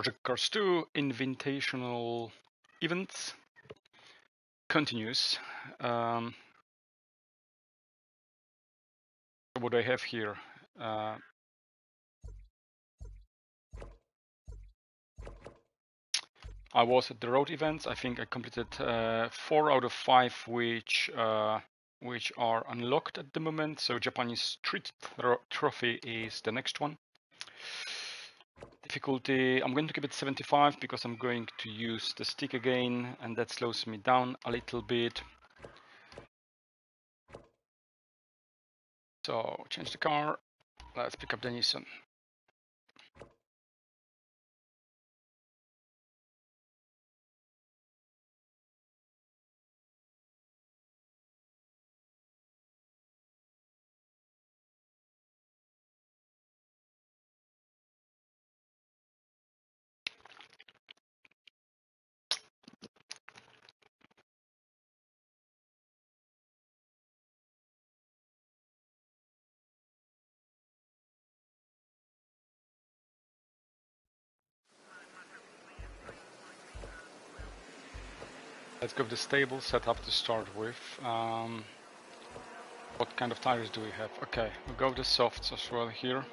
Project Cars 2 Invitational Events continues. Um, what I have here. Uh, I was at the road events. I think I completed uh, four out of five, which uh, which are unlocked at the moment. So Japanese Street Trophy is the next one. Difficulty, I'm going to keep it 75 because I'm going to use the stick again and that slows me down a little bit. So change the car. Let's pick up the Nissan. Let's go with the stable setup to start with. Um, what kind of tires do we have? Okay, we'll go with the softs as well here.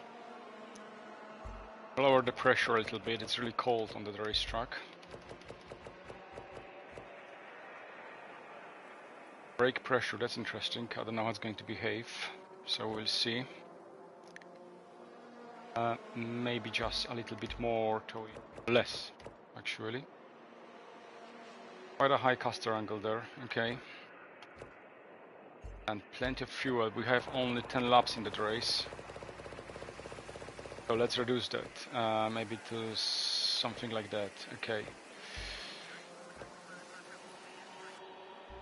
Lower the pressure a little bit, it's really cold on the racetrack. Brake pressure, that's interesting. I don't know how it's going to behave, so we'll see. Uh, maybe just a little bit more to less, actually. Quite a high caster angle there, okay. And plenty of fuel. We have only 10 laps in that race. So let's reduce that. Uh, maybe to something like that. Okay.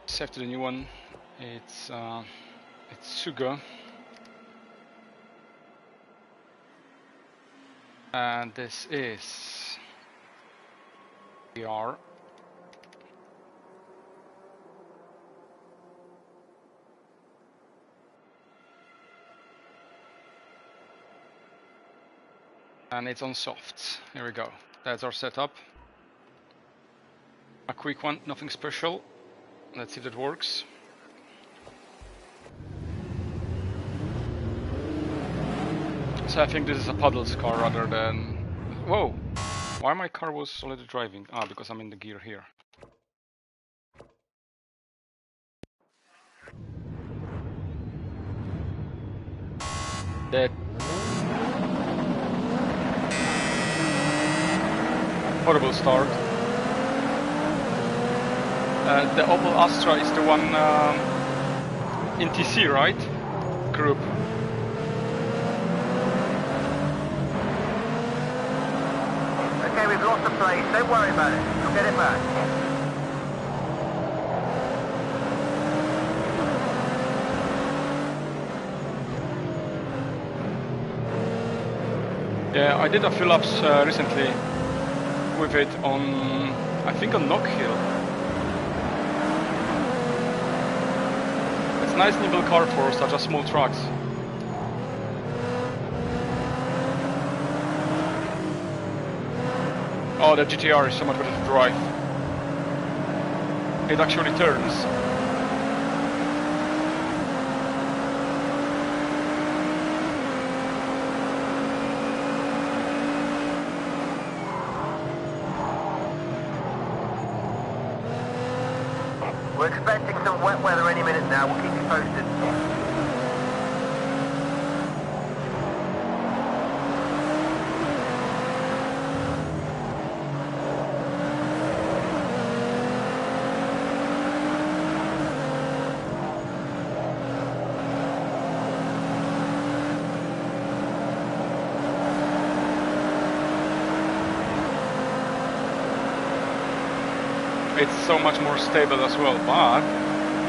Save to the new one. It's uh, it's Sugo. And this is VR and it's on soft. Here we go. That's our setup. A quick one, nothing special. Let's see if that works. So I think this is a puddles car rather than... Whoa! Why my car was already driving? Ah, because I'm in the gear here. That horrible start. Uh, the Opel Astra is the one um, in TC, right? Group. Okay, we've lost the plate. Don't worry about it. We'll get it back. Yeah, I did a few laps uh, recently with it on, I think on Knock Hill. It's a nice nimble car for such a small tracks. Oh, the GTR is so much better to drive. It actually turns. We're expecting some wet weather any minute now. We'll keep you posted. it's so much more stable as well, but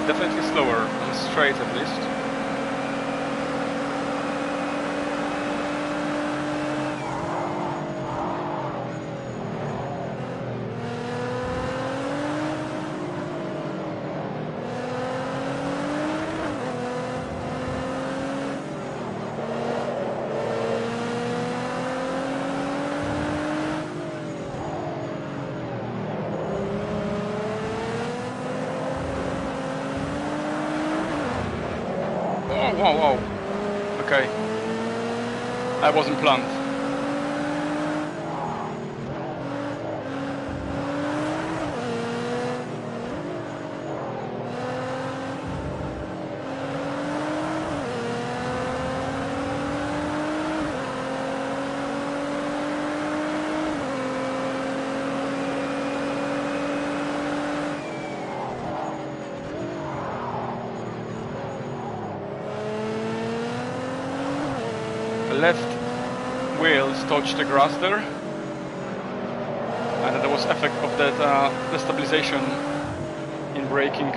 definitely slower and straight at least. Wow, wow. Okay. That wasn't planned. left wheels there and there was effect of that uh, destabilization in braking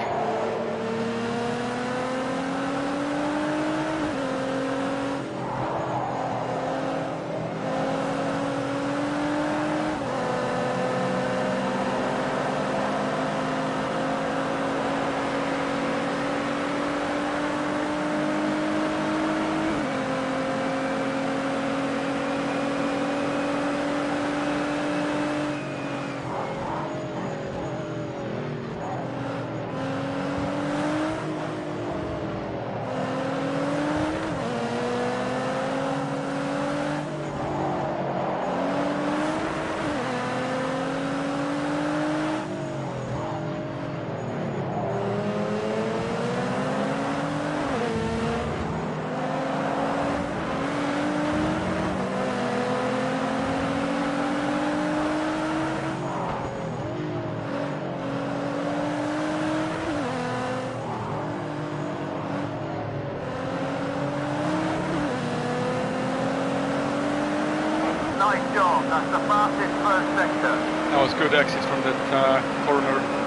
Nice job. That's the fastest first sector. that was good exit from that uh, corner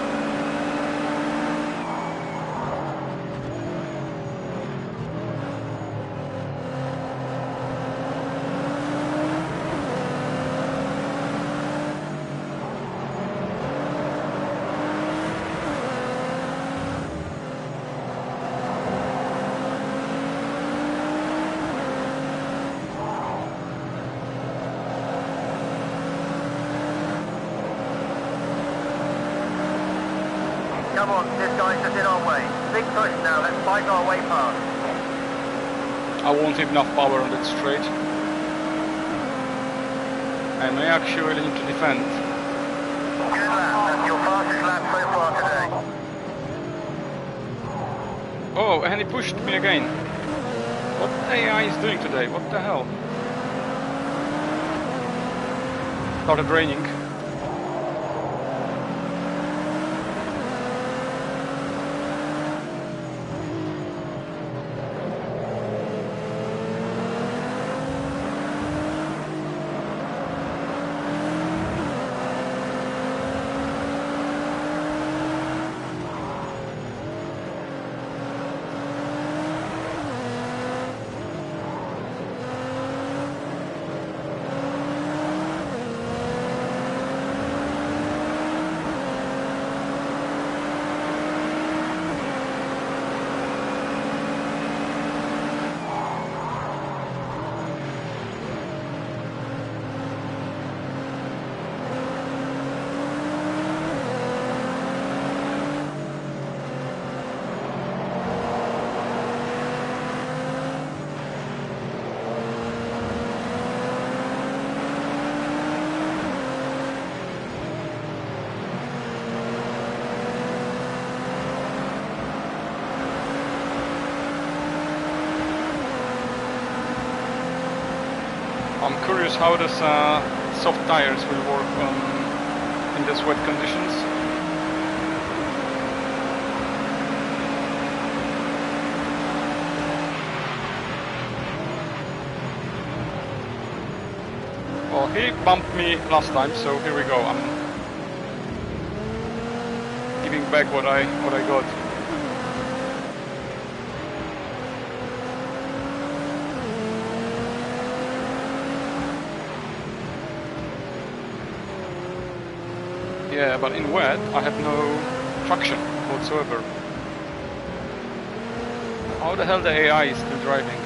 Come on, this guy's just in our way. Big push now. Let's fight I won't have enough power on that straight I may actually need to defend Good lap. That's your fastest lap so far today. Oh, and he pushed me again. What AI is doing today? What the hell? Started raining. I'm curious how does uh, soft tires will work in these wet conditions. Well, he bumped me last time, so here we go. I'm giving back what I what I got. Yeah, but in wet, I have no traction whatsoever. How the hell the AI is still driving?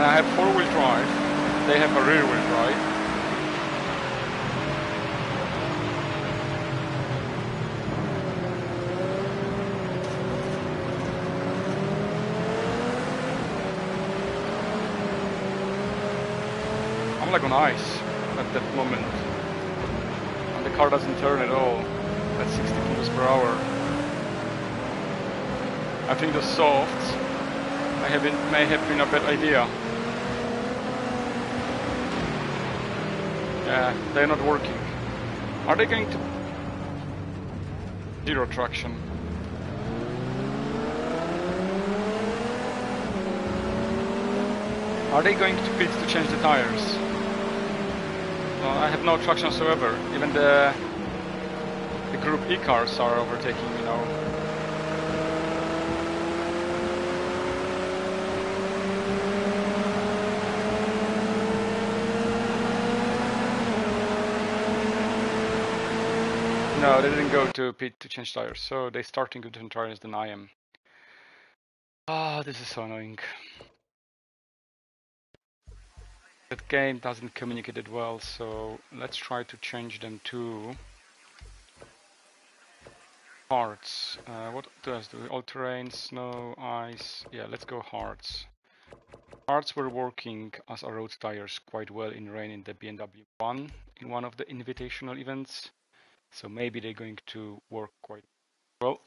Have four-wheel drive. They have a rear-wheel drive. I'm like on ice at that moment. And the car doesn't turn at all at 60 kilometers per hour. I think the softs may have been, may have been a bad idea. Yeah, they're not working. Are they going to... Zero traction. Are they going to pit to change the tires? No, I have no traction whatsoever. Even the the Group E cars are overtaking me now. No, they didn't go to pit to change tires, so they starting with different tires than I am. Ah, this is so annoying. That game doesn't communicate it well, so let's try to change them to hards. Uh, what does do all terrain, snow, ice? Yeah, let's go hards. Hards were working as a road tires quite well in rain in the BMW one in one of the invitational events, so maybe they're going to work quite well.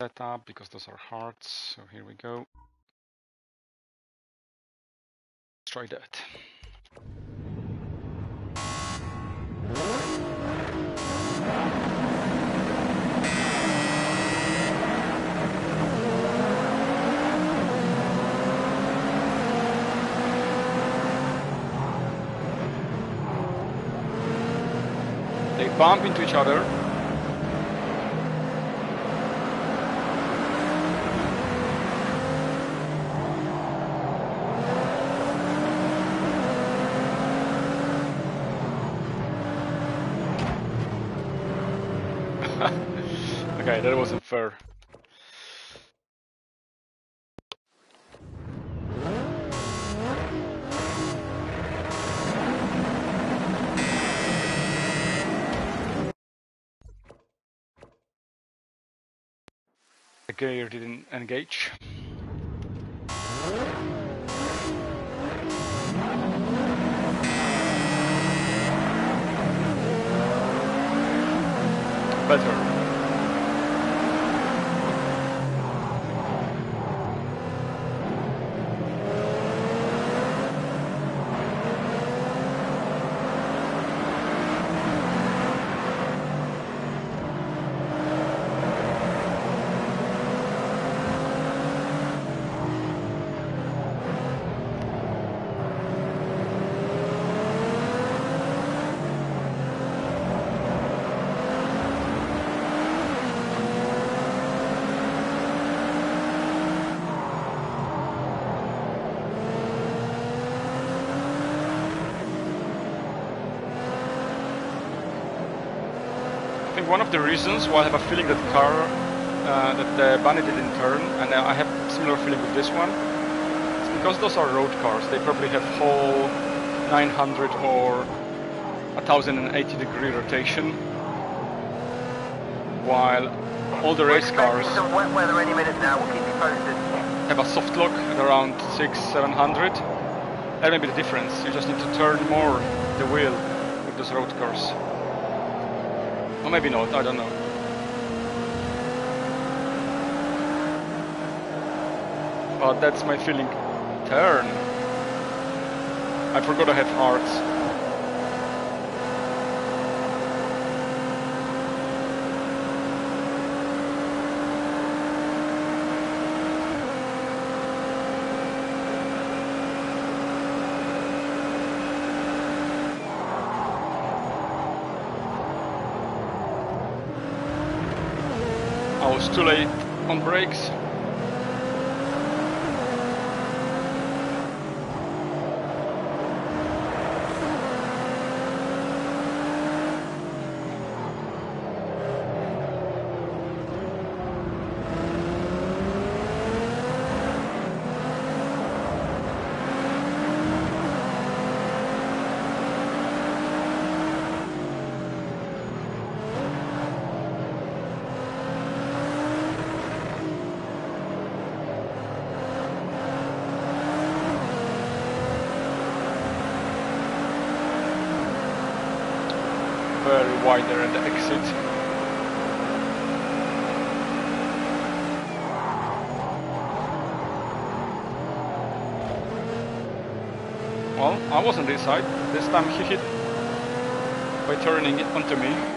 Set up because those are hards. So here we go. Let's try that. Bump into each other. okay, that wasn't fair. The gear didn't engage. Better. Reasons why I have a feeling that car, uh, that the bunny didn't turn, and I have similar feeling with this one, it's because those are road cars. They probably have whole 900 or 1080 degree rotation, while all the race cars. We'll have a soft lock at around 6 700. That may be the difference. You just need to turn more the wheel with those road cars. Or maybe not, I don't know. But that's my feeling. Turn. I forgot I have hards. I was too late on brakes. Very wide there at the exit. Well, I was on this side. This time he hit by turning it onto me.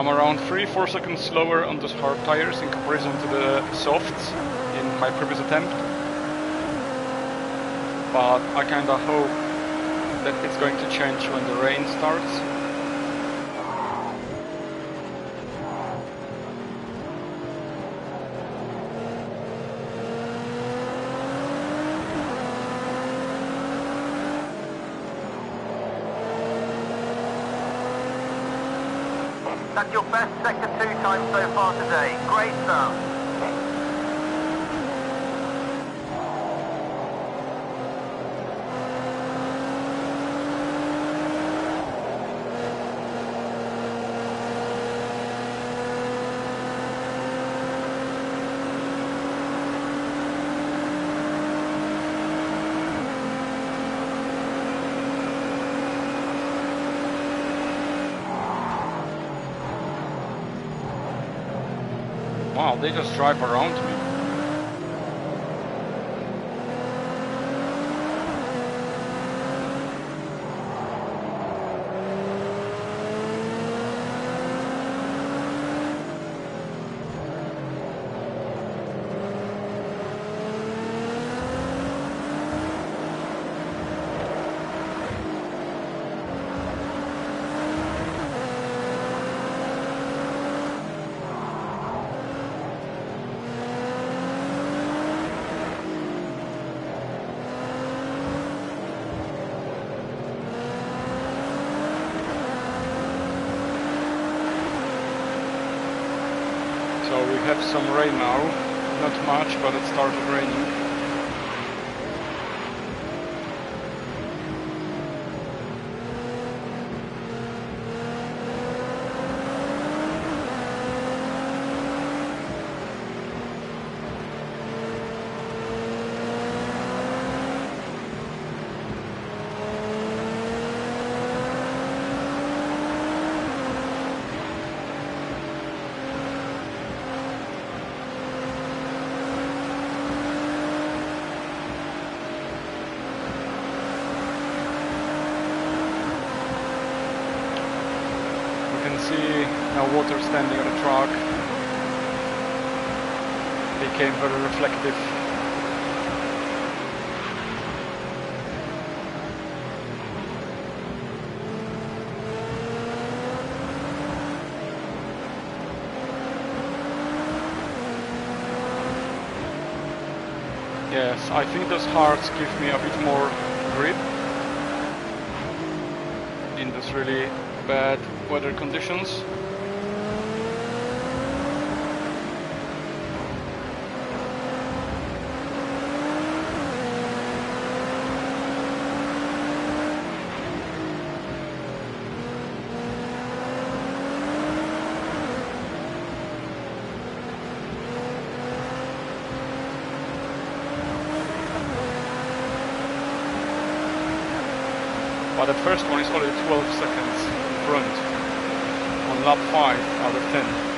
I'm around 3-4 seconds slower on those hard tires in comparison to the softs in my previous attempt. But I kinda hope that it's going to change when the rain starts. That's your best sector 2 time so far today. Great stuff. They just drive around me. So we have some rain now, not much, but it started raining. You can see now water standing on the truck. Became very reflective. Yes, I think those hards give me a bit more grip in those really bad weather conditions. But the first one is only 12 seconds front on lap 5 out of 10.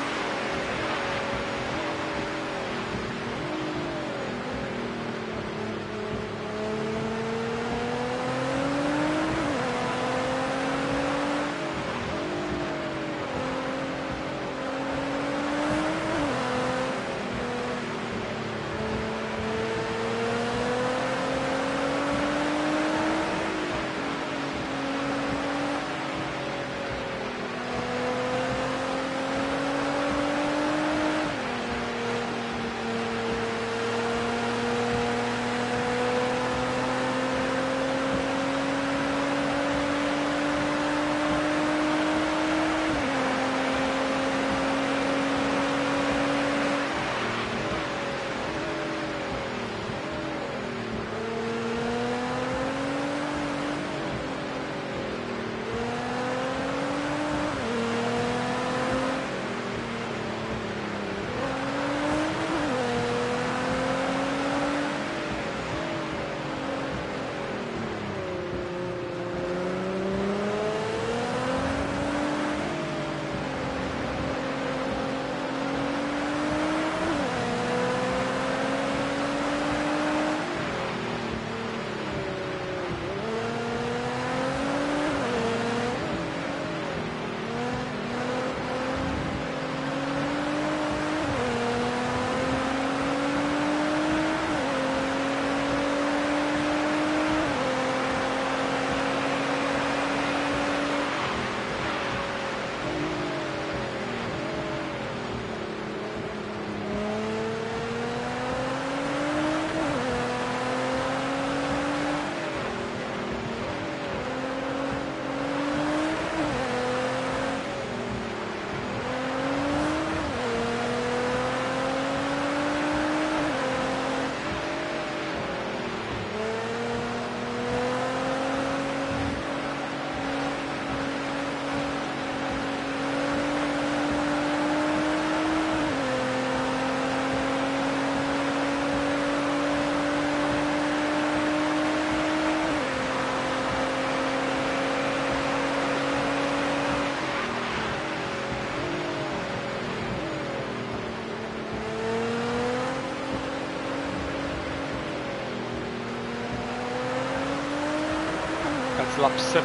Lap 7.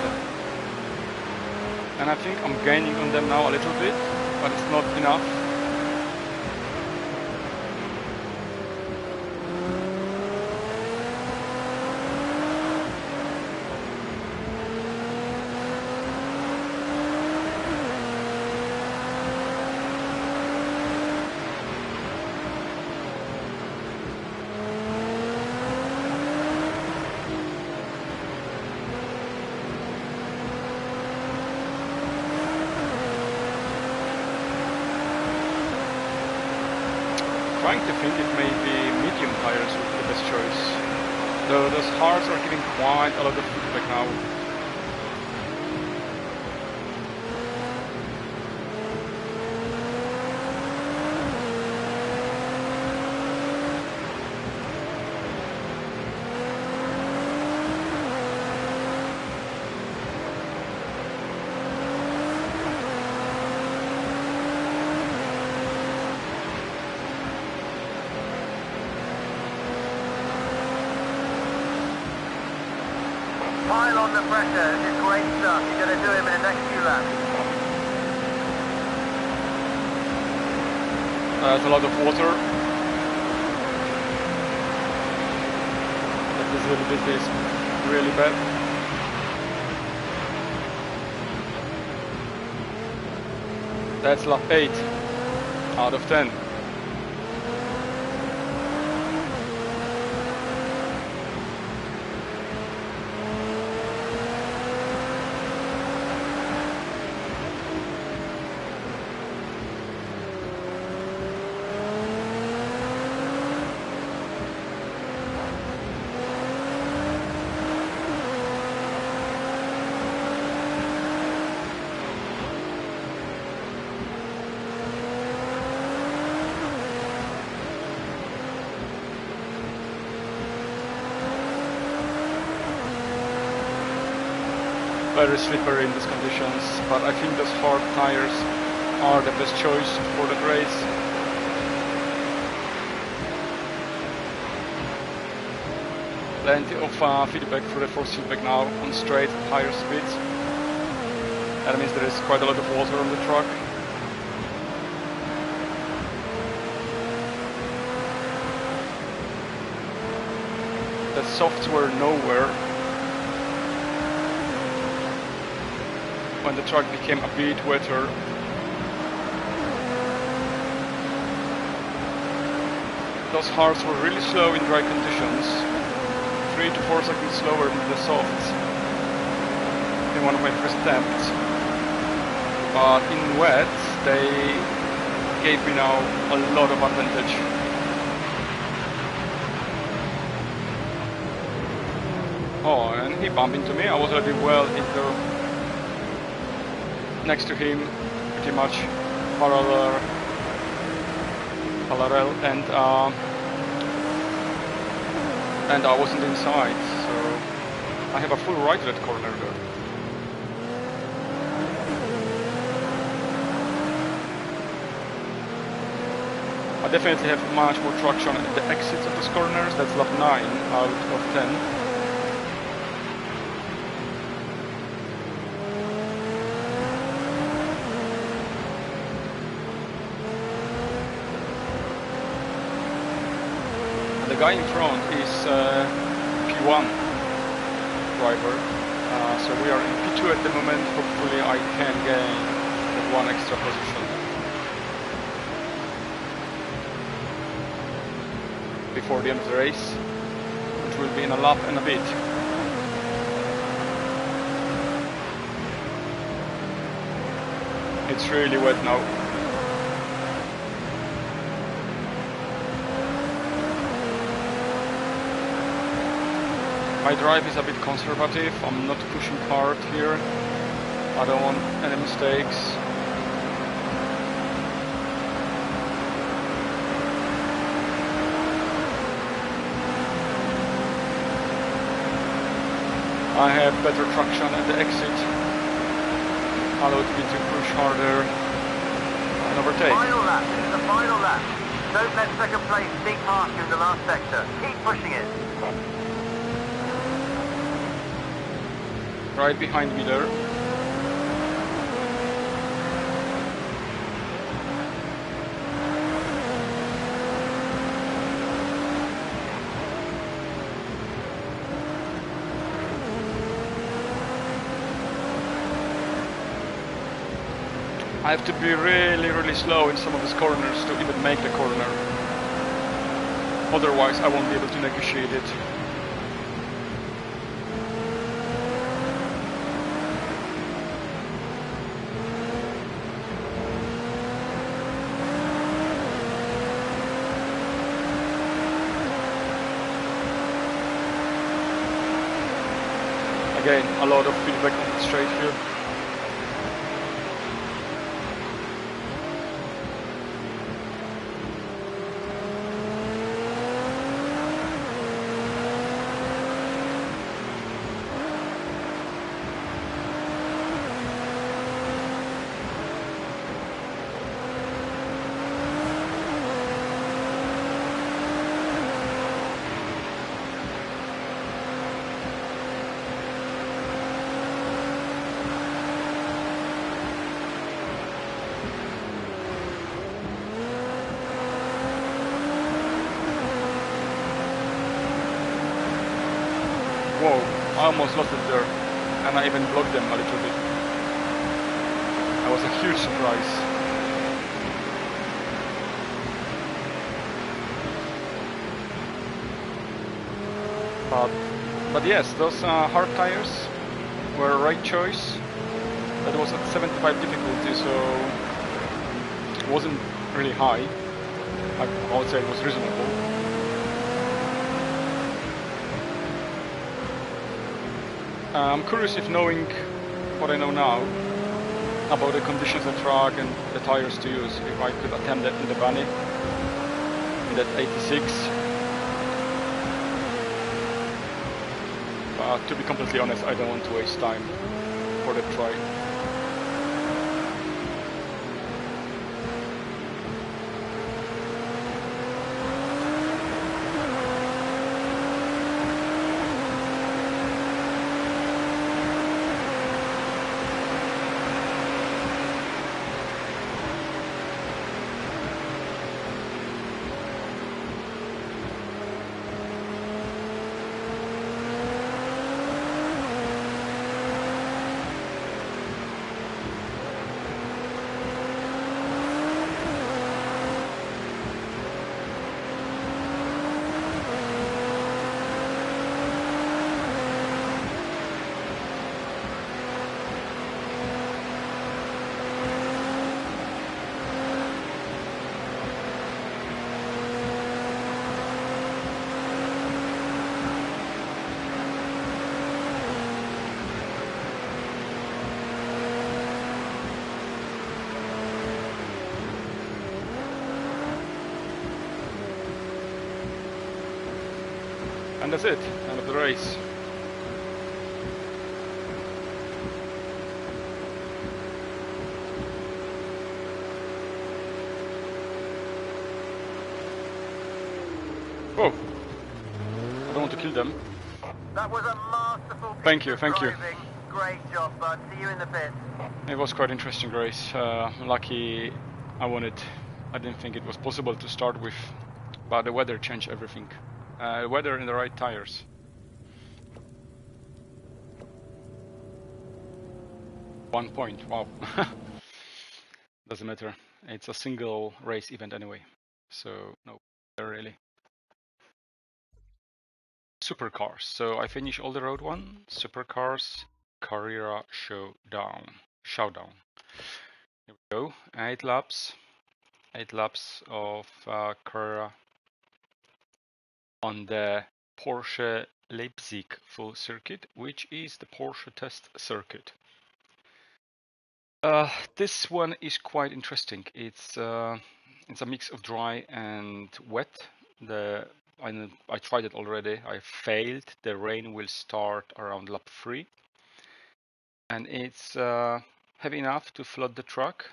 And I think I'm gaining on them now a little bit, but it's not enough. trying to think if maybe medium tires would be the best choice. Though those hards are giving quite a lot of feedback now. Pile on the pressure. This is great stuff. You're going to do him in the next few laps. Uh, A lot of water. The visibility is really bad. That's lap 8 out of 10. Very slippery in these conditions, but I think those hard tires are the best choice for that race. Plenty of uh, feedback through the force feedback now on straight higher speeds. That means there is quite a lot of water on the track. The softs were nowhere the track became a bit wetter. Those hards were really slow in dry conditions, 3 to 4 seconds slower than the softs in one of my first attempts. But in wet, they gave me now a lot of advantage. Oh, and he bumped into me. I was already well into next to him, pretty much parallel, parallel, and um, and I wasn't inside, so I have a full right to that corner there. I definitely have much more traction at the exits of those corners. That's lap 9 out of 10. Guy in front is uh, P1 driver. Uh, so we are in P2 at the moment. Hopefully I can gain one extra position. Before the end of the race, which will be in a lap and a bit. It's really wet now. My drive is a bit conservative, I'm not pushing hard here. I don't want any mistakes. I have better traction at the exit. Allowed me to push harder and overtake. Final lap. This is the final lap. Don't let second place sneak past you in the last sector. Keep pushing it. Right behind me there. I have to be really, really slow in some of these corners to even make the corner. Otherwise, I won't be able to negotiate it. Again, a lot of feedback straight here. Whoa, I almost lost it there. And I even blocked them a little bit. That was a huge surprise. But, but yes, those uh, hard tires were a right choice. That was at 75 difficulty, so it wasn't really high. I, would say it was reasonable. Uh, I'm curious if knowing what I know now about the conditions of the track and the tires to use, if I could attempt that in the Bunny, in that 86. But to be completely honest, I don't want to waste time for the try. That's it, end of the race. Oh, I don't want to kill them. That was a masterful Thank you, thank you. Great job, bud. See you in the pits. It was quite interesting race. Uh, lucky I won it. I didn't think it was possible to start with, but the weather changed everything. Uh, weather and the right tires. One point, wow. Doesn't matter. It's a single race event anyway. So, no, really. Supercars. So I finish all the road one. Supercars, Carrera Showdown. Showdown. Here we go. Eight laps. Eight laps of uh, Carrera on the Porsche Leipzig full circuit, which is the Porsche test circuit. Uh, this one is quite interesting. It's uh, it's a mix of dry and wet. The I, I tried it already. I failed. The rain will start around lap three, and it's uh, heavy enough to flood the track.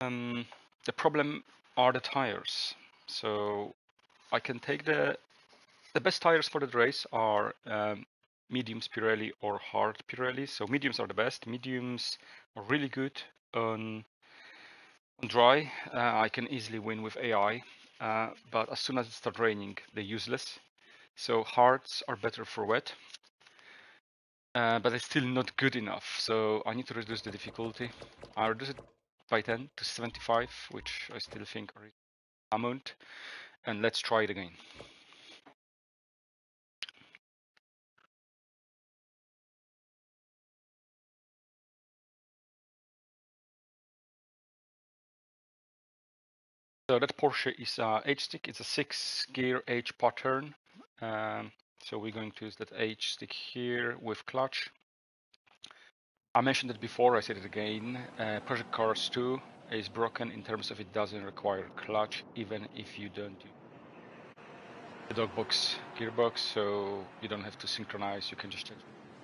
Um, the problem are the tires. So I can take the the best tires for the race are um, mediums Pirelli or hard Pirelli. So mediums are the best. Mediums are really good on on dry. Uh, I can easily win with AI, uh, but as soon as it starts raining, they're useless. So hards are better for wet, uh, but it's still not good enough. So I need to reduce the difficulty. I reduce it by 10 to 75, which I still think are amount. And let's try it again. So that Porsche is a H-stick. It's a six-gear H pattern. Um, so we're going to use that H stick here with clutch. I mentioned it before, I said it again. Uh, Project Cars 2 is broken in terms of it doesn't require clutch even if you don't the dog box gearbox, so you don't have to synchronize, you can just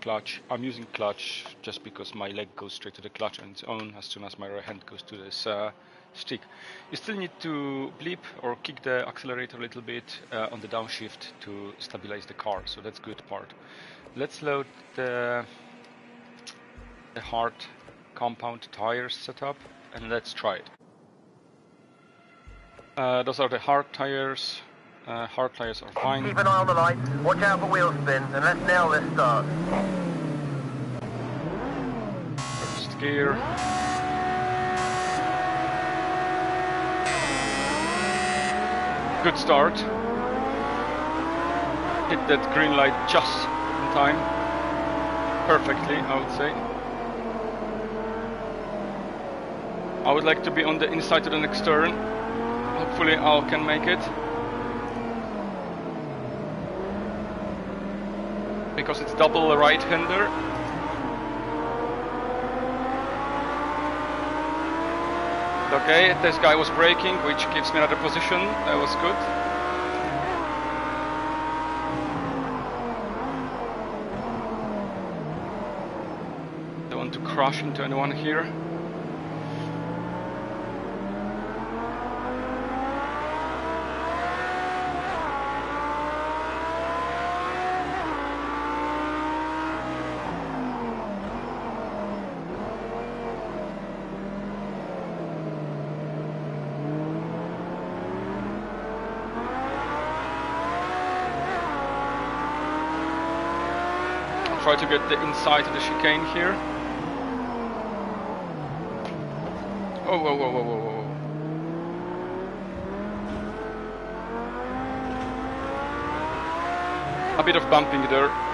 clutch. I'm using clutch just because my leg goes straight to the clutch on its own as soon as my right hand goes to this uh, stick. You still need to bleep or kick the accelerator a little bit uh, on the downshift to stabilize the car, so that's good part. Let's load the, the hard compound tires setup and let's try it. Uh, those are the hard tires. Uh, hard tires are fine. Keep an eye on the lights, watch out for wheel spin, and let's nail this start. First gear. Good start. Hit that green light just in time. Perfectly, I would say. I would like to be on the inside of the next turn. Hopefully I can make it. Because it's double right-hander. Okay, this guy was braking, which gives me another position. That was good. Don't want to crash into anyone here. Try to get the inside of the chicane here. Oh, whoa, whoa, whoa, whoa, whoa. A bit of bumping there.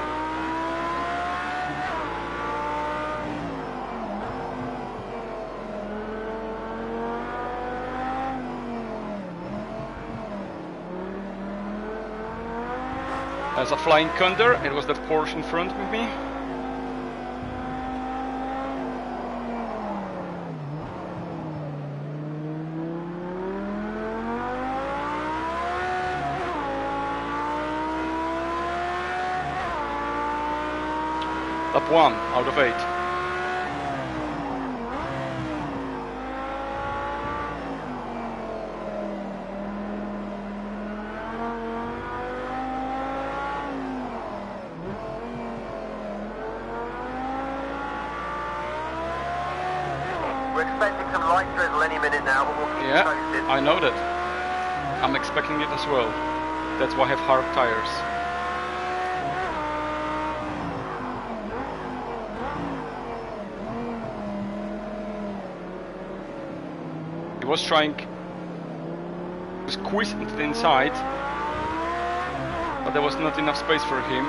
As a flying condor, it was that Porsche in front of me. Lap 1 out of 8. We're expecting some light drizzle any minute now, but we'll keep you Yeah, posted. I know that. I'm expecting it as well. That's why I have hard tires. He was trying to squeeze into the inside, but there was not enough space for him.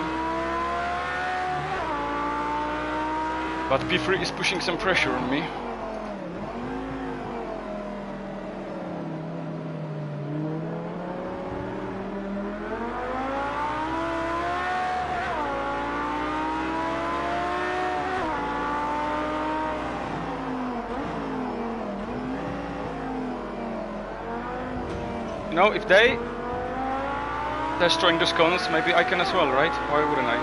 But P3 is pushing some pressure on me. Know, if they destroying those cones, maybe I can as well, right? Why wouldn't I?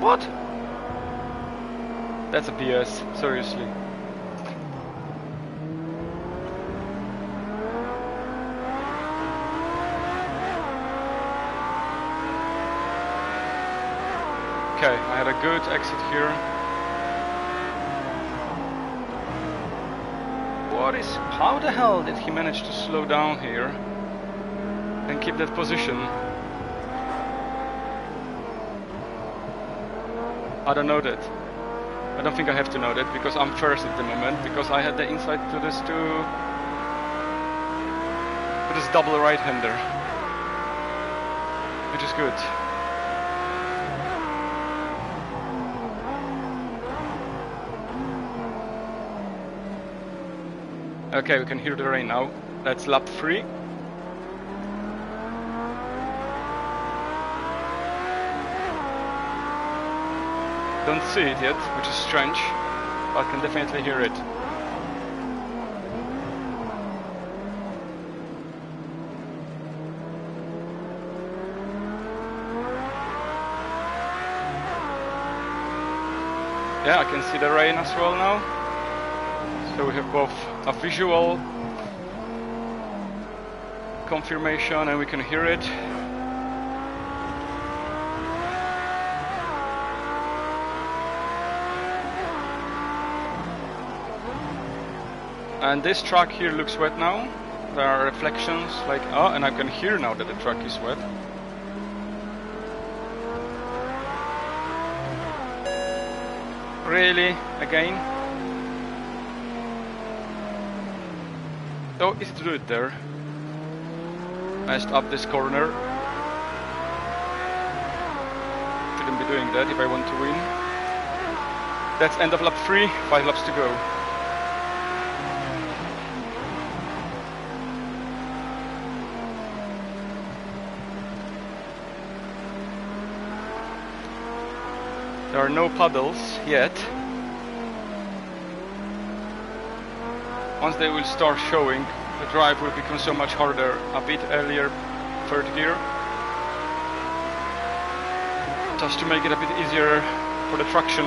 What? That's a BS, seriously. Okay, I had a good exit here. What is... How the hell did he manage to slow down here? And keep that position? I don't know that. I don't think I have to know that because I'm first at the moment because I had the insight to this to, to this double right-hander, which is good. Okay, we can hear the rain now. That's lap three. Don't see it yet, which is strange, but can definitely hear it. Yeah, I can see the rain as well now. So we have both a visual confirmation and we can hear it. And this track here looks wet now. There are reflections like, oh, and I can hear now that the track is wet. Really? Again? Oh, is it good there? Messed up this corner. Shouldn't be doing that if I want to win. That's end of lap 3, 5 laps to go. There are no puddles yet. Once they will start showing, the drive will become so much harder. A bit earlier, third gear. Just to make it a bit easier for the traction.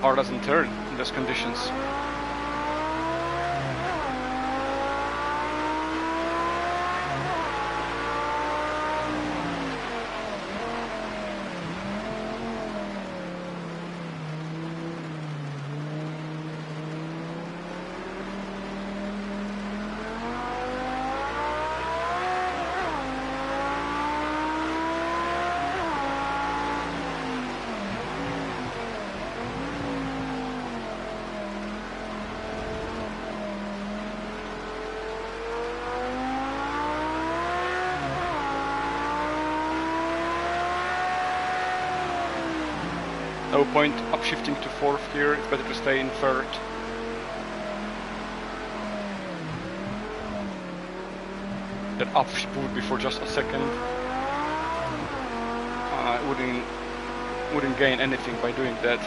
Car doesn't turn in those conditions. Point upshifting to fourth gear, it's better to stay in third. That upshift would be for just a second. I wouldn't wouldn't gain anything by doing that.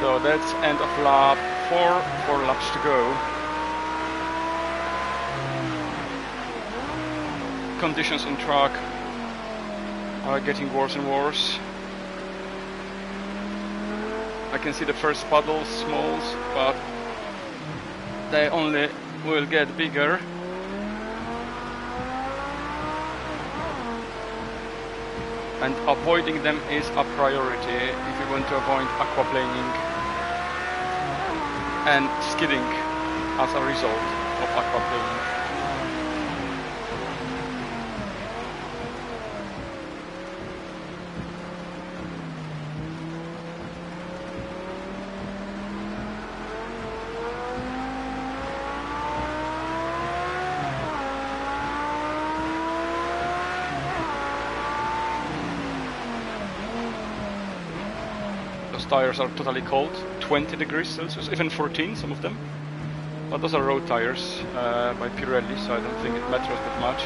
So that's end of lap four, four laps to go. Conditions on track are getting worse and worse. I can see the first puddles, smalls, but they only will get bigger. And avoiding them is a priority if you want to avoid aquaplaning and skidding as a result of aquaplaning. Tires are totally cold, 20 degrees Celsius, even 14, some of them. But those are road tires uh, by Pirelli, so I don't think it matters that much.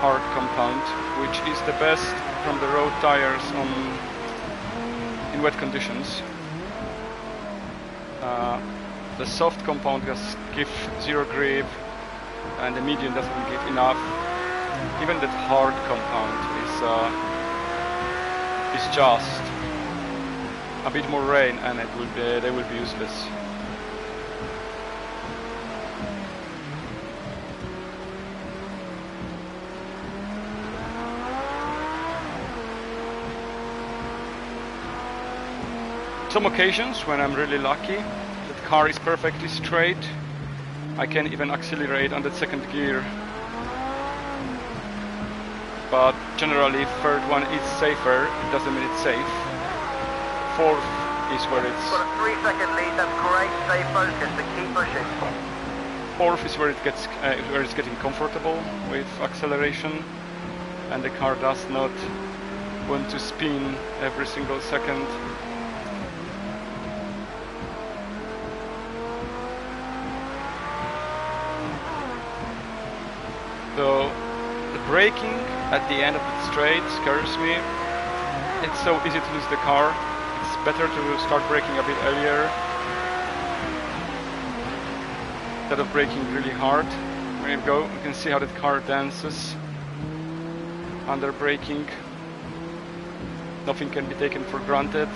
Hard compound, which is the best from the road tires on in wet conditions. Uh, the soft compound has give zero grip, and the medium doesn't give enough. Even that hard compound is uh, is just a bit more rain, and it will be they will be useless. Some occasions when I'm really lucky, the car is perfectly straight. I can even accelerate on the second gear. But generally third one is safer, it doesn't mean it's safe. Fourth is where it's Got a three second lead, that's great. Stay focused and keep pushing. fourth is where it gets uh, where it's getting comfortable with acceleration and the car does not want to spin every single second. So at the end of the straight scares me. It's so easy to lose the car. It's better to start braking a bit earlier instead of braking really hard. There you go, you can see how the car dances under braking. Nothing can be taken for granted.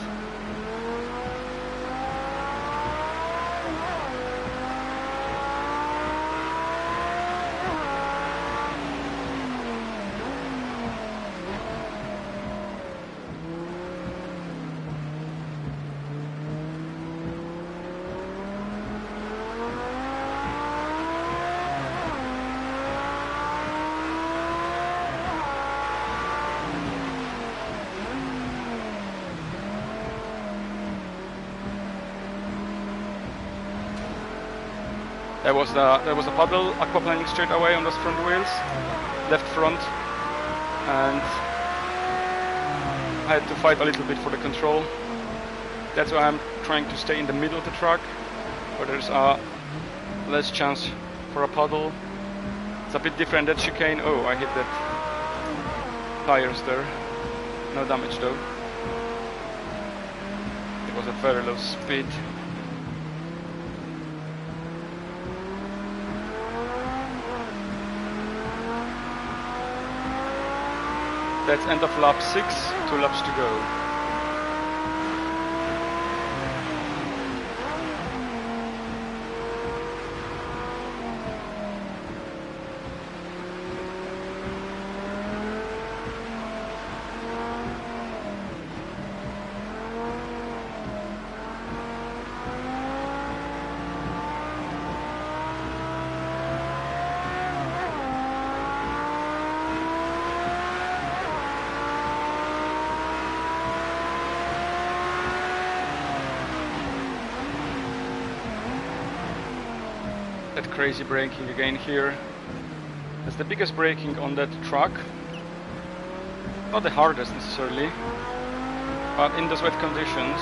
Was a there was a puddle aquaplaning straight away on those front wheels, left front, and I had to fight a little bit for the control. That's why I'm trying to stay in the middle of the track, where there's a less chance for a puddle. It's a bit different that chicane. Oh, I hit that tires there. No damage though. It was a very low speed. That's end of lap 6, two laps to go. Crazy braking again here. That's the biggest braking on that truck. Not the hardest necessarily, but in those wet conditions,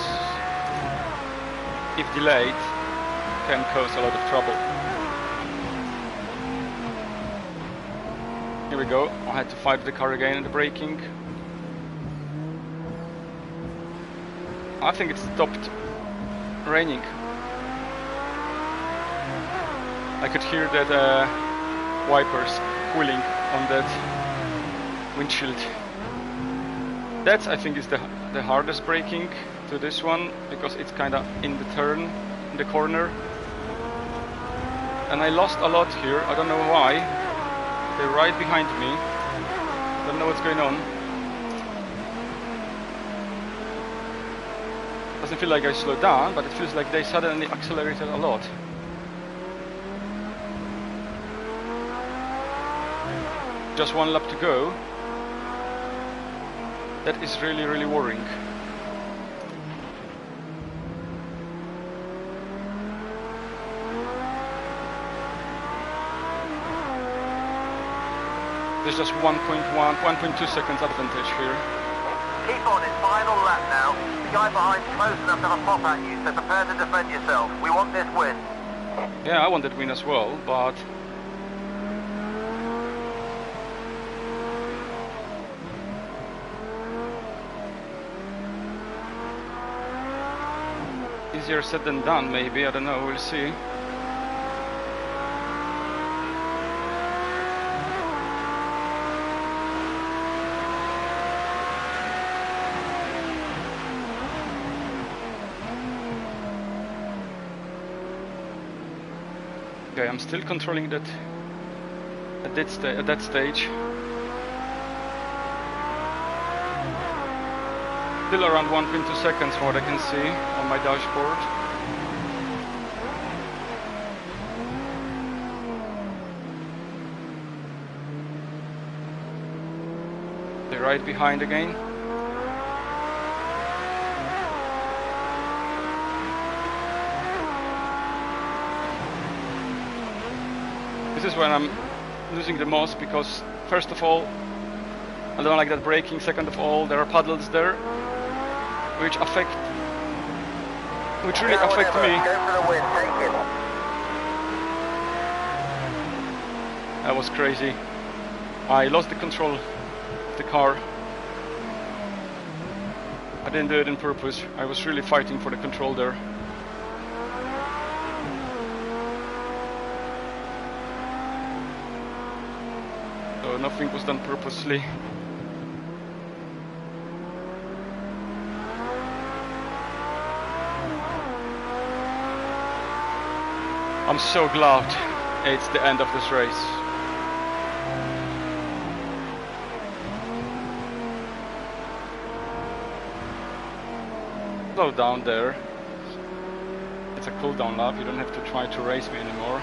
if delayed, can cause a lot of trouble. Here we go. I had to fight the car again in the braking. I think it stopped raining. I could hear that uh, wipers cooling on that windshield. That I think is the the hardest braking to this one because it's kind of in the turn, in the corner. And I lost a lot here. I don't know why. They're right behind me. Don't know what's going on. Doesn't feel like I slowed down, but it feels like they suddenly accelerated a lot. Just one lap to go. That is really, really worrying. There's just 1.1, 1.2 seconds advantage here. Keep on, it's final lap now. The guy behind's close enough to have a pop at you, so prepare to defend yourself. We want this win. Yeah, I wanted win as well, but easier said than done. Maybe I don't know. We'll see. Okay, I'm still controlling that at that, sta at that stage. Still around 1.2 seconds from what I can see on my dashboard. They're right behind again. This is when I'm losing the most because first of all I don't like that braking second of all there are puddles there which affect which really affect me. That was crazy. I lost the control of the car. I didn't do it on purpose. I was really fighting for the control there. So nothing was done purposely I'm so glad it's the end of this race. Slow down there. It's a cool down lap, you don't have to try to race me anymore.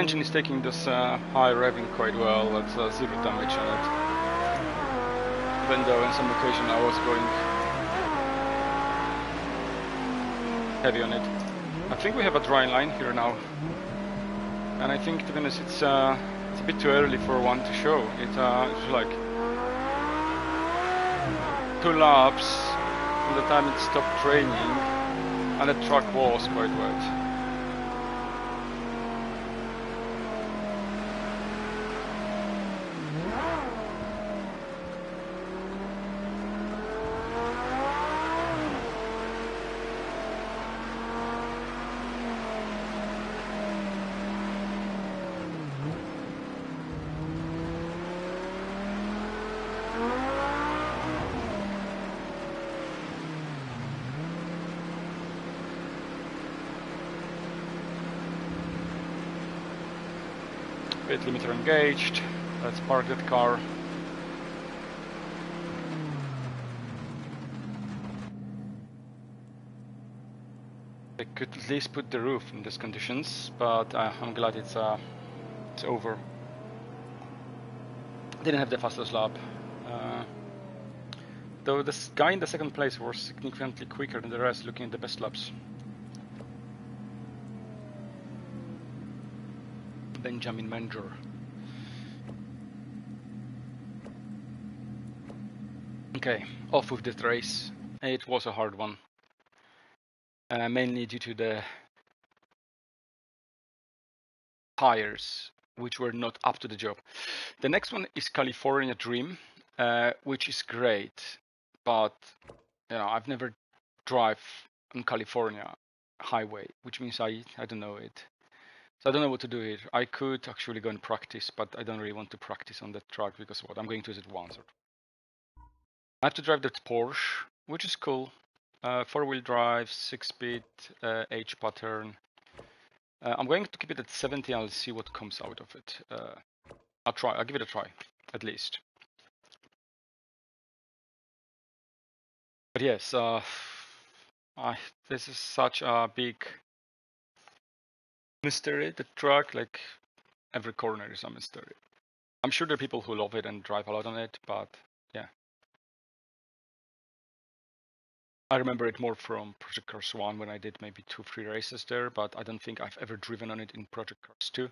Engine is taking this uh, high revving quite well, that's uh, zero damage on it. Even though in some occasion I was going heavy on it. I think we have a dry line here now. And I think to be honest it's, uh, it's a bit too early for one to show. It, uh, it's like two laps from the time it stopped raining and the truck was quite wet. Speed limiter engaged. Let's park that car. They could at least put the roof in these conditions, but uh, I'm glad it's uh, it's over. Didn't have the fastest lap. Uh, though this guy in the second place was significantly quicker than the rest looking at the best laps. Benjamin Menjor. Okay, off with this race. It was a hard one. Uh, mainly due to the tires, which were not up to the job. The next one is California Dream, uh, which is great, but you know, I've never drive on California highway, which means I I don't know it. So I don't know what to do here. I could actually go and practice, but I don't really want to practice on that track because what I'm going to use it once or I have to drive that Porsche, which is cool. Uh, four-wheel drive, six-speed, uh, H pattern. Uh, I'm going to keep it at 70. I'll see what comes out of it. Uh, I'll try. I'll give it a try, at least. But yes, uh, I, this is such a big mystery. The truck, like every corner is a mystery. I'm sure there are people who love it and drive a lot on it, but yeah. I remember it more from Project Cars 1 when I did maybe two, three races there, but I don't think I've ever driven on it in Project Cars 2.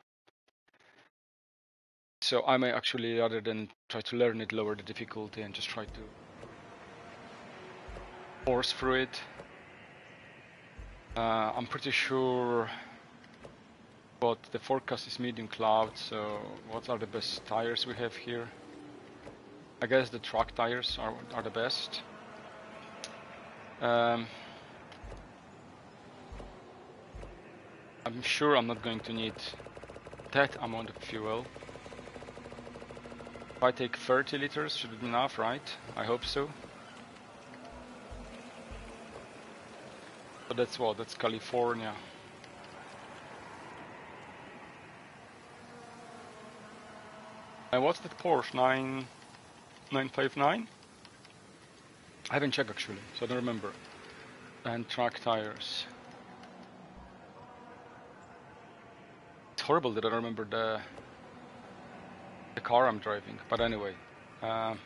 So I may actually, rather than try to learn it, lower the difficulty and just try to force through it. Uh, I'm pretty sure but the forecast is medium cloud, so what are the best tires we have here? I guess the truck tires are, are the best. Um, I'm sure I'm not going to need that amount of fuel. If I take 30 liters, should it be enough, right? I hope so. But that's what, that's California. And what's that Porsche? 9, 959? I haven't checked actually, so I don't remember. And track tires. It's horrible that I don't remember the the car I'm driving, but anyway. Um,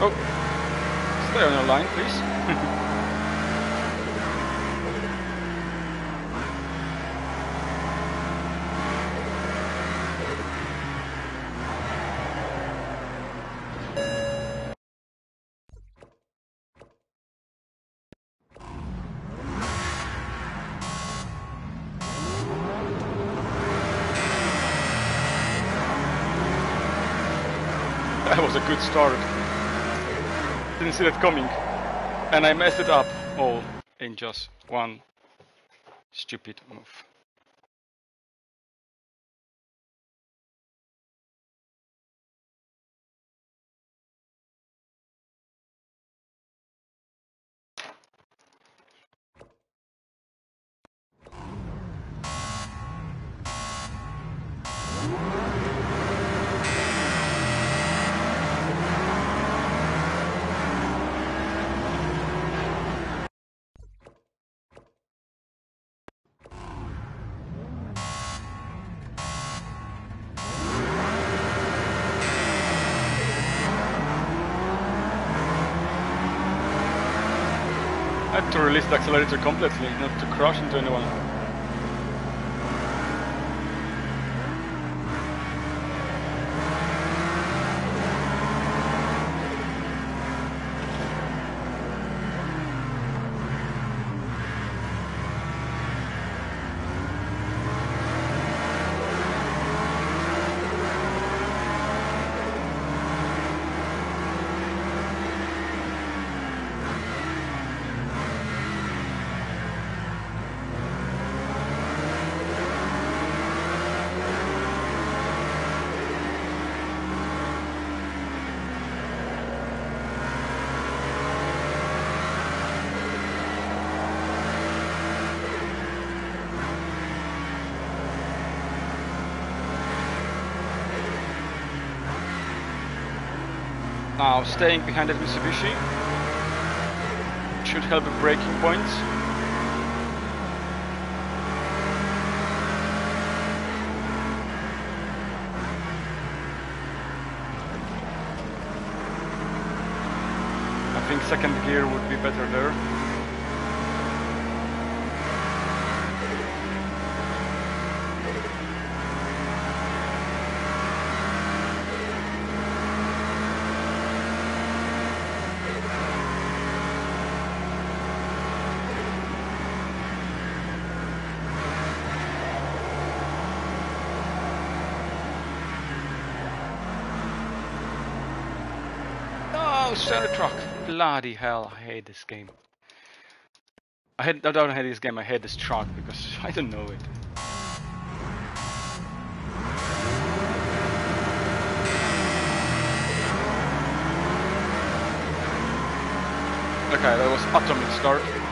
Oh, stay on your line, please. That was a good start. Didn't see that coming. And I messed it up all in just one stupid move. To release the accelerator completely, not to crash into anyone. Now staying behind that Mitsubishi should help with braking points. I think second gear would be better there. Oh, Center Truck! Bloody hell, I hate this game. I, hate, I don't hate this game, I hate this truck because I don't know it. Okay, that was atomic start.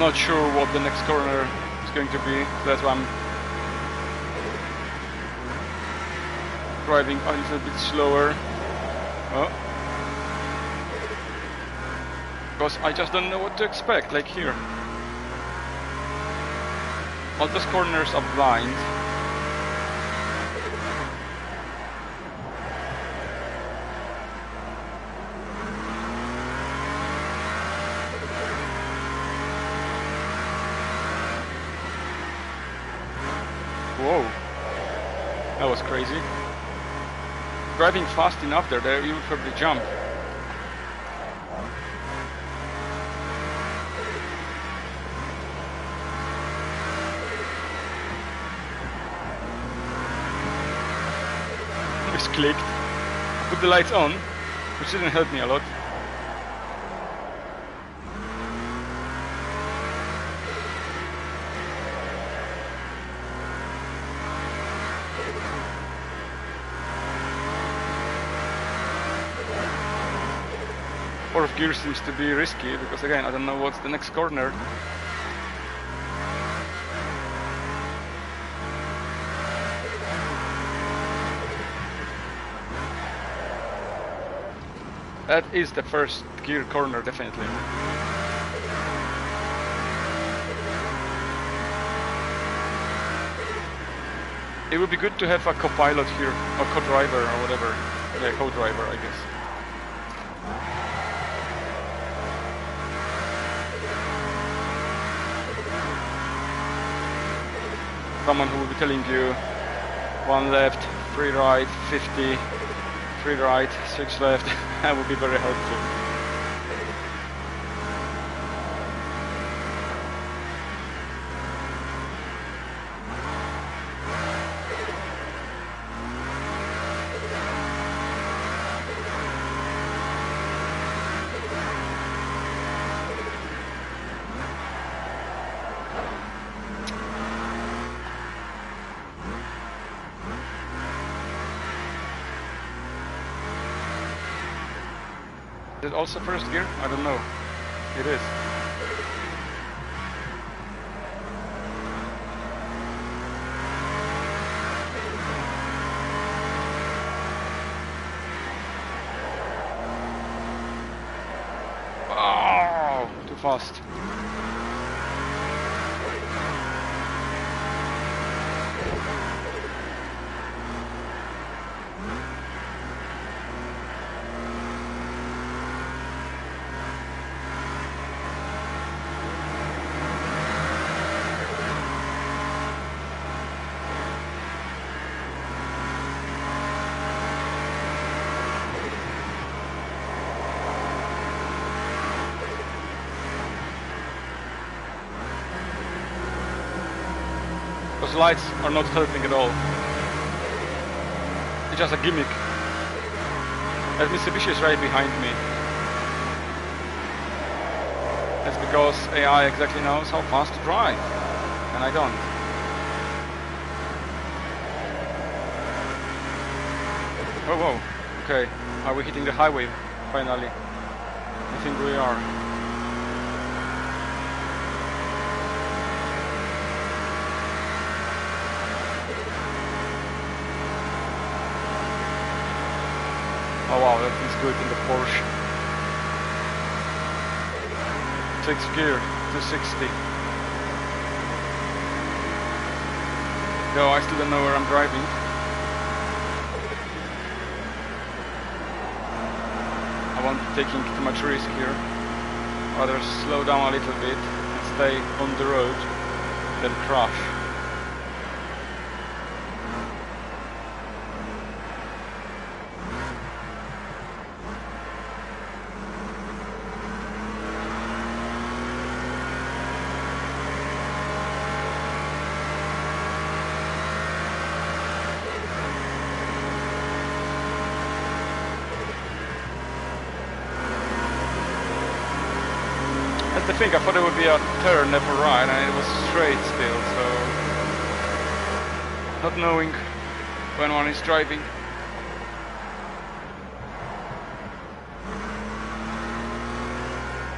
Not sure what the next corner is going to be. That's why I'm driving a little bit slower. Oh. Because I just don't know what to expect, like here. All those corners are blind. Whoa. That was crazy. Driving fast enough there, there you would probably jump. Just clicked. Put the lights on, which didn't help me a lot. Fourth gear seems to be risky because again I don't know what's the next corner. That is the first gear corner definitely. It would be good to have a co-pilot here, or co-driver or whatever. Yeah, co-driver I guess. Someone who will be telling you one left, three right, 50, three right, six left. that would be very helpful. It also first gear? I don't know. It is. Oh, too fast. those lights are not helping at all. It's just a gimmick. That Mitsubishi is right behind me. That's because AI exactly knows how fast to drive, and I don't. Oh, whoa. Okay, are we hitting the highway finally? I think we are. Oh wow, that is good in the Porsche. Sixth gear, 260. No, I still don't know where I'm driving. I won't be taking too much risk here. Rather slow down a little bit and stay on the road than crash. That's the thing, I thought it turn, never right, and it was straight still, so... Not knowing when one is driving.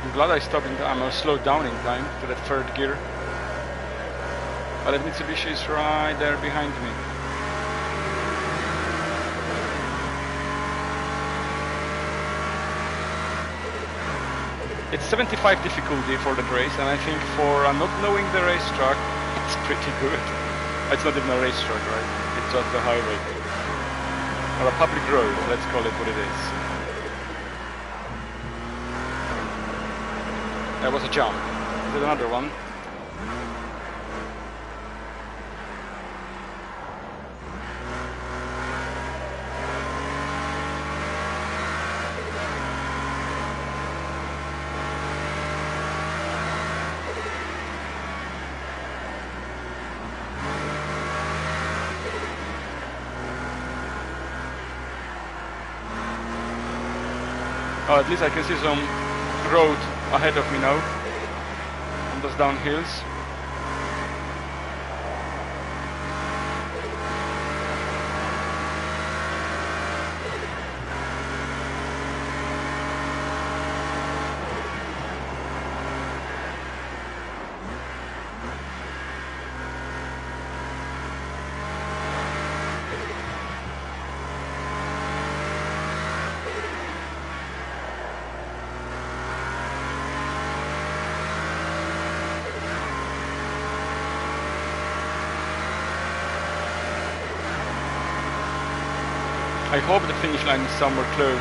I'm glad I stopped in time, I slowed down in time to that third gear. But that Mitsubishi is right there behind me. It's 75 difficulty for that race, and I think for uh, not knowing the racetrack, it's pretty good. It's not even a racetrack, right? It's just a highway. Or a public road, let's call it what it is. There was a jump. Is it another one? At least I can see some road ahead of me now. On those down I hope the finish line is somewhere close.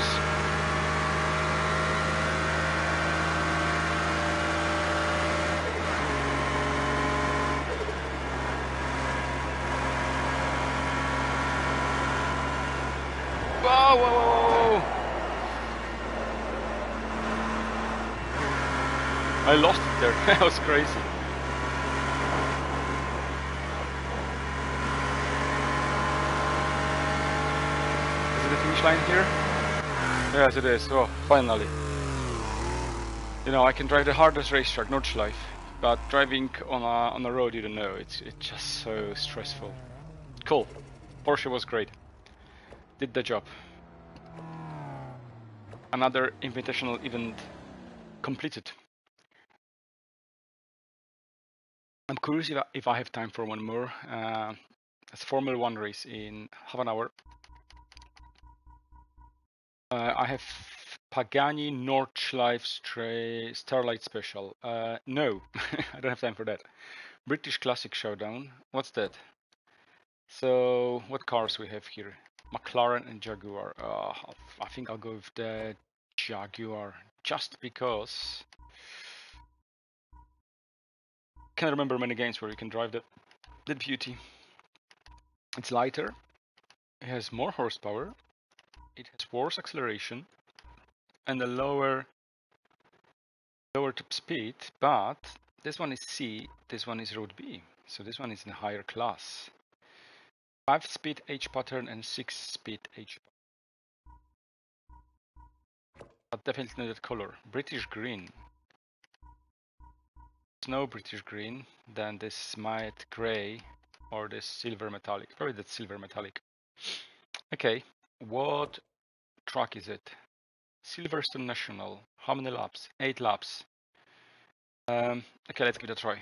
Whoa, whoa, whoa. I lost it there. that was crazy. Is it the finish line here? Yes, it is. Oh, finally. You know, I can drive the hardest racetrack, Nordschleife, but driving on a on a road, you don't know. It's it's just so stressful. Cool. Porsche was great. Did the job. Another invitational event completed. I'm curious if I, if I have time for one more. Uh, it's Formula One race in half an hour. Uh, I have Pagani Nordschleife Stra- Starlight Special. Uh, no, I don't have time for that. British Classic Showdown. What's that? So, what cars we have here? McLaren and Jaguar. Uh, I think I'll go with the Jaguar just because. Can't remember many games where you can drive that that beauty. It's lighter. It has more horsepower. It has worse acceleration and a lower lower top speed, but this one is C, this one is road B. So this one is in higher class. Five speed H pattern and six speed H. But definitely not that color. British green. No British green, then this might gray or this silver metallic. Probably that silver metallic. Okay, what track is it? Silverstone National. How many laps? Eight laps. Um, okay, let's give it a try.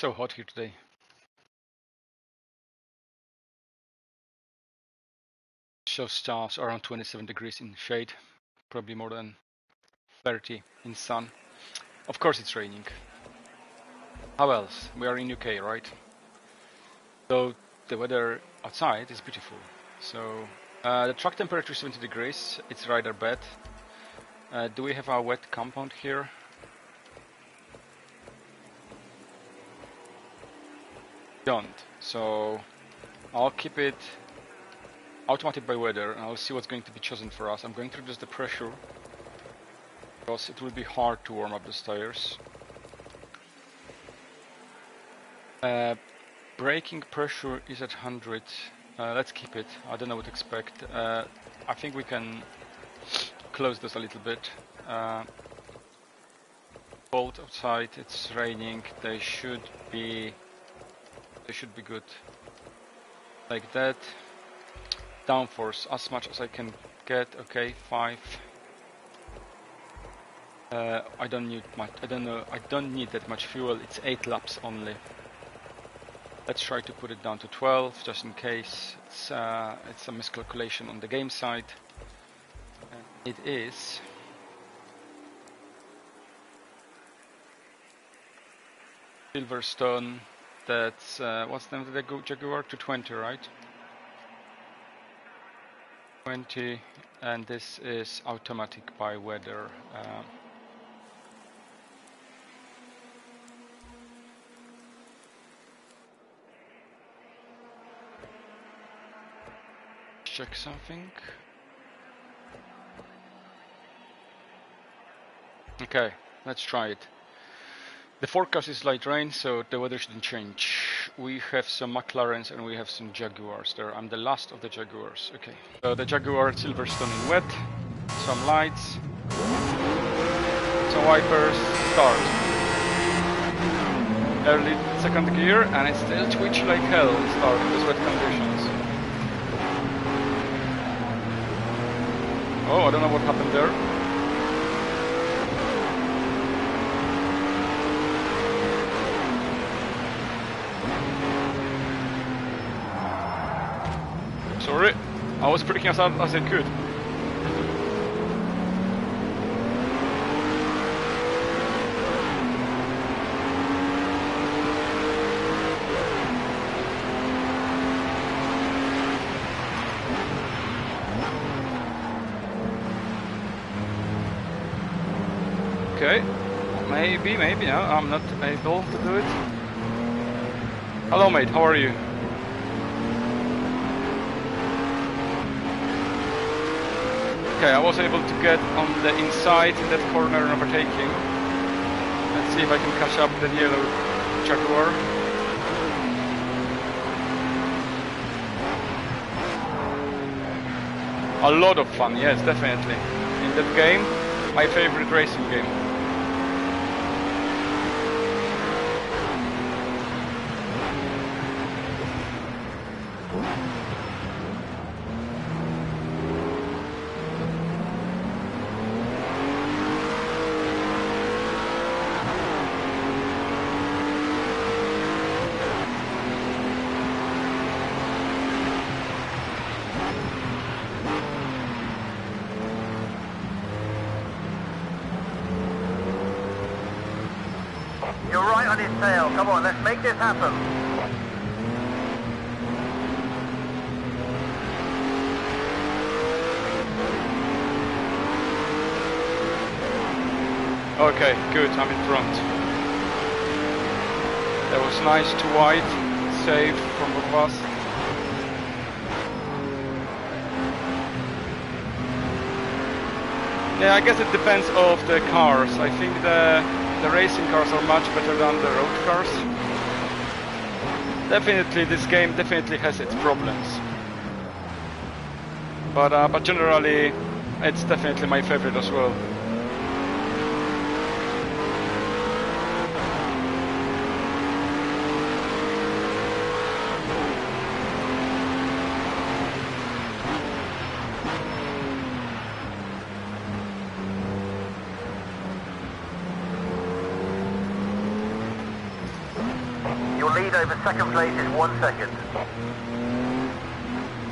so hot here today. Shows stars around 27 degrees in shade, probably more than 30 in sun. Of course it's raining. How else? We are in UK, right? So the weather outside is beautiful. So uh, the track temperature is 70 degrees. It's rather bad. Uh, do we have a wet compound here? Don't. So I'll keep it automatic by weather and I'll see what's going to be chosen for us. I'm going to reduce the pressure because it will be hard to warm up the tires. Uh, braking pressure is at 100. Uh, let's keep it. I don't know what to expect. Uh, I think we can close this a little bit. Uh, cold outside, it's raining. They should be. They should be good. Like that. Downforce as much as I can get. Okay, five. Uh, I don't need much. I don't know. I don't need that much fuel. It's eight laps only. Let's try to put it down to 12, just in case it's uh, it's a miscalculation on the game side. And it is. Silverstone. That's uh, what's the name of the Jaguar? 220, right? 20, and this is automatic by weather. Uh, check something. Okay, let's try it. The forecast is light rain, so the weather shouldn't change. We have some McLarens and we have some Jaguars there. I'm the last of the Jaguars. Okay. So the Jaguar Silverstone in wet, some lights, some wipers, start. Early second gear and it's still twitchy like hell start these wet conditions. Oh, I don't know what happened there. I was freaking as out as I could. Okay, maybe, maybe, no, I'm not able to do it. Hello mate, how are you? Okay, I was able to get on the inside in that corner and overtaking. Let's see if I can catch up the yellow Jaguar. A lot of fun, yes, definitely. In that game, my favorite racing game. You're right on his tail. Come on, let's make this happen. Okay, good, I'm in front. That was nice, to white, safe from the of us. Yeah, I guess it depends of the cars. I think the the racing cars are much better than the road cars. Definitely, this game definitely has its problems. But uh, but generally, it's definitely my favorite as well. Your lead over second place is one second.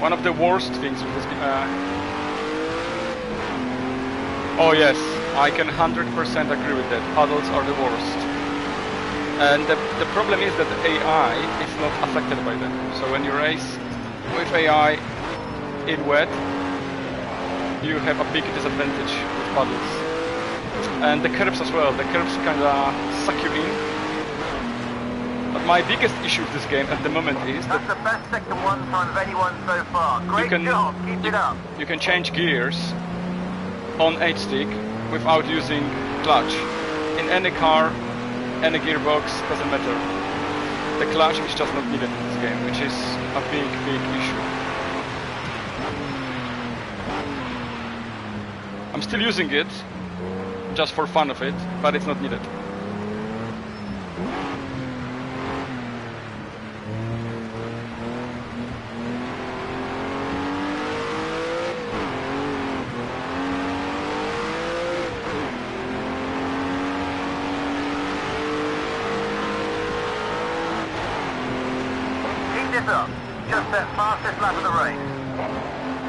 One of the worst things with this game. Uh... Oh yes, I can 100% agree with that. Puddles are the worst. And the, the problem is that AI is not affected by them. So when you race with AI in wet, you have a big disadvantage with puddles. And the curves as well. The curves kinda suck you in. My biggest issue with this game at the moment is that That's the best sector one time of anyone so far. Great can- job. Keep it up. you can change gears on H stick without using clutch. In any car, any gearbox, doesn't matter. The clutch is just not needed in this game, which is a big, big issue. I'm still using it, just for fun of it, but it's not needed. Keep this up. Just that fastest lap of the race.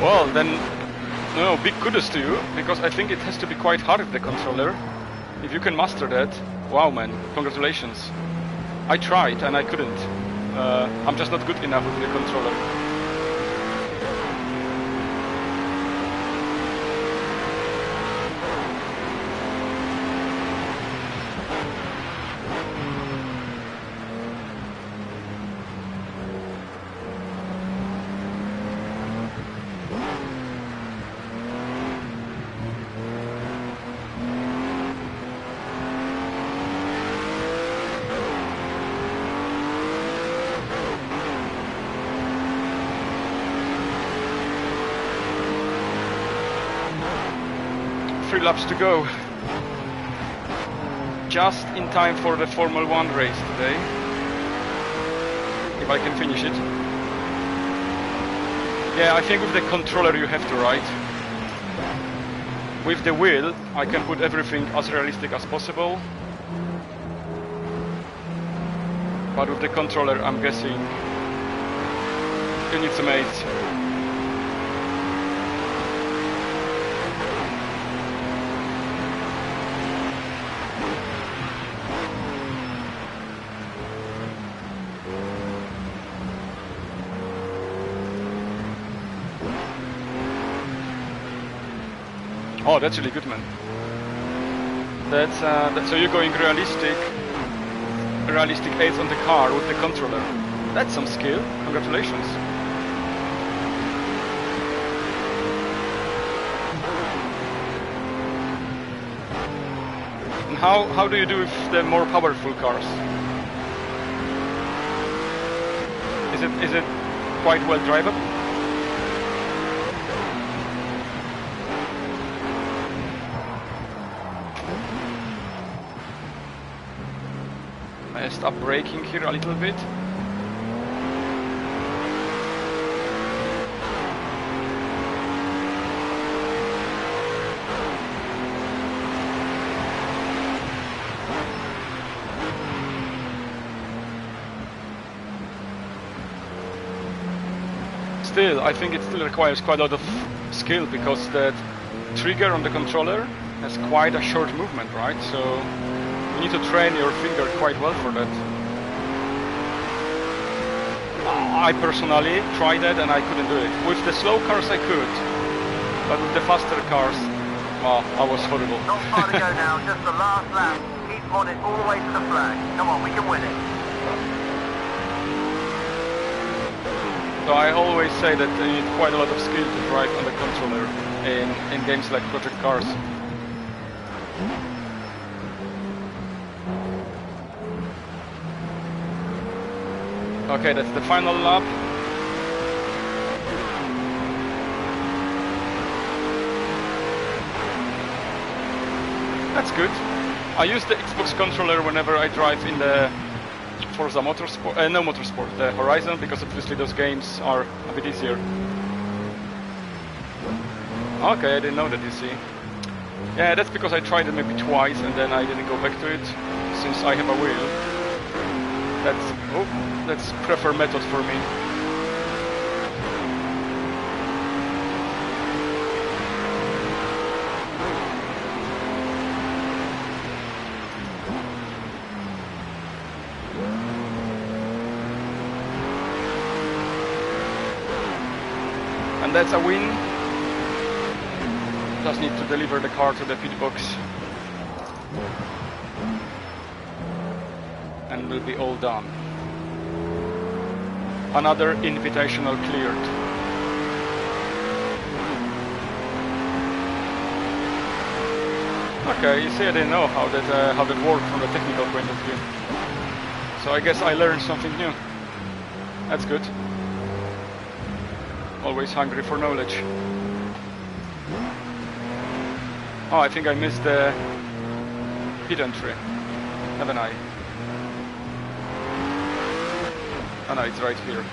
Well, then, no, big kudos to you, because I think it has to be quite hard with the controller. If you can master that, wow, man, congratulations. I tried and I couldn't. Uh, I'm just not good enough with the controller. Laps to go. Just in time for the Formula One race today. If I can finish it. Yeah, I think with the controller you have to ride. With the wheel, I can put everything as realistic as possible. But with the controller, I'm guessing you need some aids. Oh, that's really good, man. That's, uh, so you're going realistic, realistic aids on the car with the controller. That's some skill. Congratulations. And how how do you do with the more powerful cars? Is it is it quite well drivable? Stop braking here a little bit. Still, I think it still requires quite a lot of skill because the trigger on the controller has quite a short movement, right? So you need to train your finger quite well for that. I personally tried that and I couldn't do it. With the slow cars I could, but with the faster cars, oh, Wow, I was horrible. Not far to go now, just the last lap. Keep on it all the way to the flag. Come on, we can win it. So I always say that you need quite a lot of skill to drive on the controller in, in games like Project Cars. Okay, that's the final lap. That's good. I use the Xbox controller whenever I drive in the Forza Motorsport, uh, no Motorsport, the Horizon, because obviously those games are a bit easier. Okay, I didn't know that, you see. Yeah, that's because I tried it maybe twice and then I didn't go back to it, since I have a wheel. That's, oh, that's preferred method for me. And that's a win. Just need to deliver the car to the pit box. And we'll be all done. Another invitational cleared. Okay, you see I didn't know how that, uh, how that worked from a technical point of view. So I guess I learned something new. That's good. Always hungry for knowledge. Oh, I think I missed the pit entry, haven't I? Oh no, it's right here.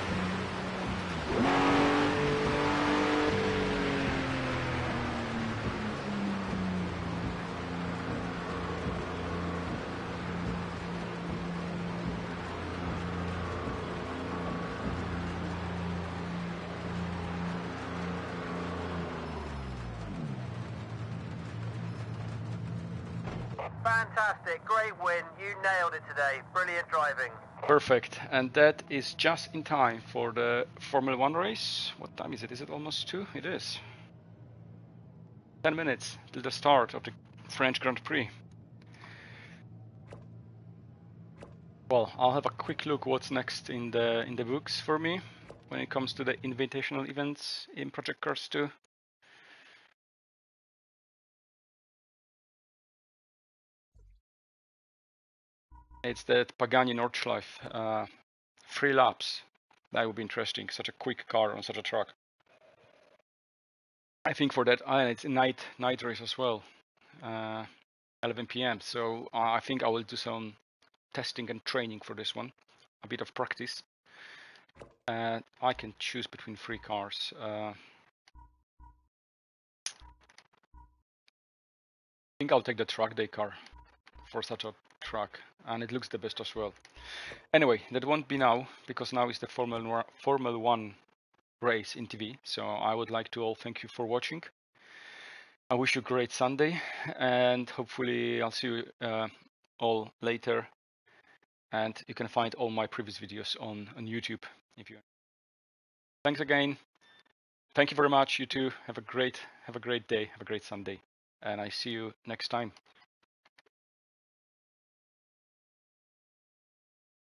Fantastic, great win. You nailed it today. Brilliant driving. Perfect, and that is just in time for the Formula One race. What time is it? Is it almost two? It is. 10 minutes till the start of the French Grand Prix. Well, I'll have a quick look what's next in the in the books for me when it comes to the invitational events in Project Cars 2. It's that Pagani Nordschleife, uh, three laps. That would be interesting. Such a quick car on such a track. I think for that, uh, it's a night night race as well, uh, 11 p.m. So uh, I think I will do some testing and training for this one, a bit of practice. Uh, I can choose between three cars. Uh, I think I'll take the track day car for such a track, and it looks the best as well. Anyway, that won't be now because now is the Formula One, Formula One race in TV. So I would like to all thank you for watching. I wish you a great Sunday, and hopefully I'll see you uh, all later. And you can find all my previous videos on on YouTube if you. Thanks again. Thank you very much. You too. Have a great have a great day. Have a great Sunday, and I see you next time.